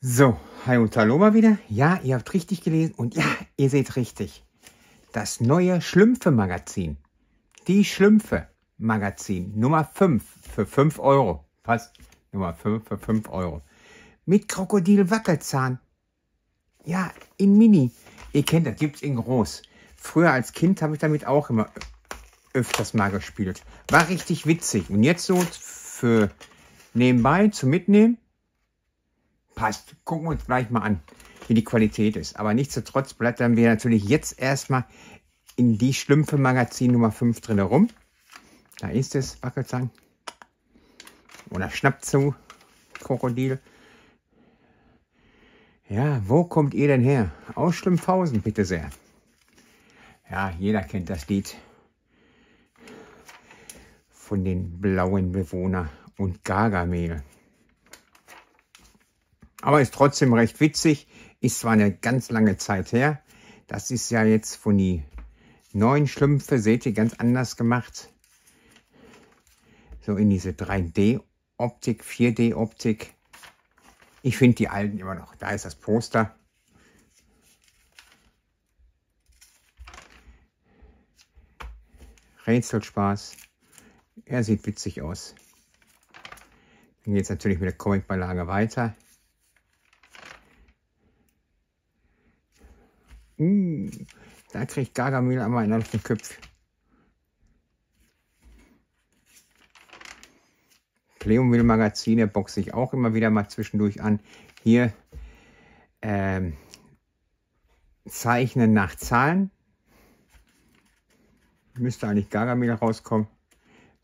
So, hi und hallo mal wieder. Ja, ihr habt richtig gelesen und ja, ihr seht richtig. Das neue Schlümpfe-Magazin. Die Schlümpfe-Magazin Nummer 5 für 5 Euro. Passt. Nummer 5 für 5 Euro. Mit Krokodil-Wackelzahn. Ja, in Mini. Ihr kennt das, gibt's in groß. Früher als Kind habe ich damit auch immer öfters mal gespielt. War richtig witzig. Und jetzt so für nebenbei zum Mitnehmen passt. Gucken wir uns gleich mal an, wie die Qualität ist. Aber nichtsdestotrotz blättern wir natürlich jetzt erstmal in die Schlümpfe Magazin Nummer 5 drin herum. Da ist es, Wackelzahn. Oder schnappt zu, Krokodil. Ja, wo kommt ihr denn her? Aus Schlümpfhausen, bitte sehr. Ja, jeder kennt das Lied von den blauen Bewohnern und Gargamel. Aber ist trotzdem recht witzig. Ist zwar eine ganz lange Zeit her. Das ist ja jetzt von die neuen Schlümpfe, seht ihr, ganz anders gemacht. So in diese 3D-Optik, 4D-Optik. Ich finde die alten immer noch. Da ist das Poster. Rätselspaß. Er sieht witzig aus. Dann geht es natürlich mit der Comic-Beilage weiter. Uh, da kriegt Gargamel einmal einen den Köpf. Playmobil Magazine boxe ich auch immer wieder mal zwischendurch an. Hier ähm, Zeichnen nach Zahlen. Müsste eigentlich Gargamel rauskommen,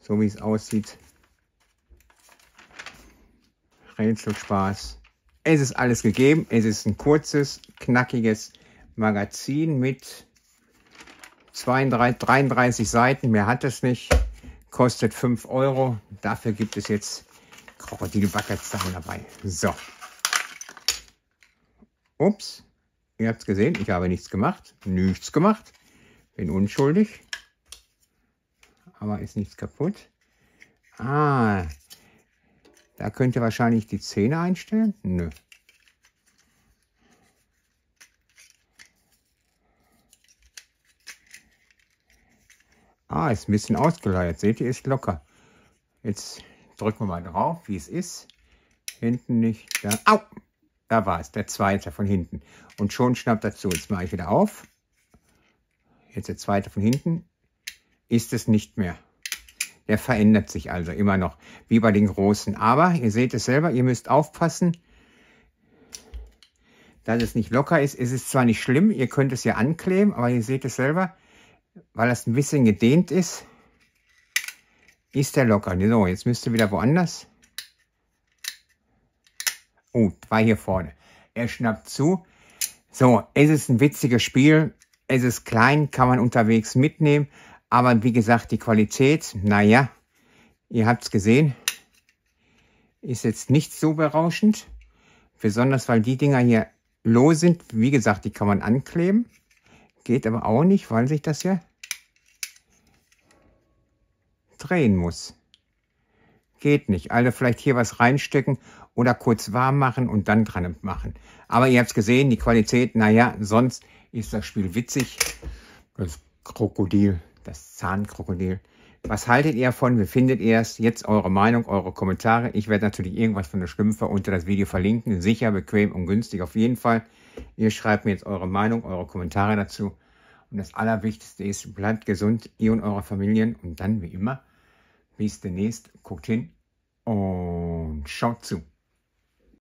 so wie es aussieht. Rätselspaß. Es ist alles gegeben. Es ist ein kurzes, knackiges Magazin mit 32, 33 Seiten, mehr hat es nicht, kostet 5 Euro. Dafür gibt es jetzt Krokodilbuckets-Sachen dabei. So. Ups, ihr habt es gesehen, ich habe nichts gemacht, nichts gemacht, bin unschuldig, aber ist nichts kaputt. Ah, da könnt ihr wahrscheinlich die Zähne einstellen. Nö. Ah, ist ein bisschen ausgeleiert. Seht ihr, ist locker. Jetzt drücken wir mal drauf, wie es ist. Hinten nicht. Da. Au! Da war es, der zweite von hinten. Und schon schnappt er zu. Jetzt mache ich wieder auf. Jetzt der zweite von hinten. Ist es nicht mehr. Der verändert sich also immer noch, wie bei den großen. Aber ihr seht es selber, ihr müsst aufpassen, dass es nicht locker ist. Es ist zwar nicht schlimm, ihr könnt es ja ankleben, aber ihr seht es selber, weil das ein bisschen gedehnt ist, ist der locker. So, jetzt müsste wieder woanders. Oh, war hier vorne. Er schnappt zu. So, es ist ein witziges Spiel. Es ist klein, kann man unterwegs mitnehmen. Aber wie gesagt, die Qualität, naja, ihr habt es gesehen, ist jetzt nicht so berauschend. Besonders, weil die Dinger hier low sind. Wie gesagt, die kann man ankleben. Geht aber auch nicht, weil sich das ja drehen muss. Geht nicht. Also vielleicht hier was reinstecken oder kurz warm machen und dann dran machen. Aber ihr habt es gesehen, die Qualität, naja, sonst ist das Spiel witzig. Das Krokodil, das Zahnkrokodil. Was haltet ihr davon? Wie findet ihr es? Jetzt eure Meinung, eure Kommentare. Ich werde natürlich irgendwas von der Schlümpfe unter das Video verlinken. Sicher, bequem und günstig auf jeden Fall. Ihr schreibt mir jetzt eure Meinung, eure Kommentare dazu. Und das Allerwichtigste ist, bleibt gesund, ihr und eure Familien. Und dann, wie immer, bis demnächst. Guckt hin und schaut zu.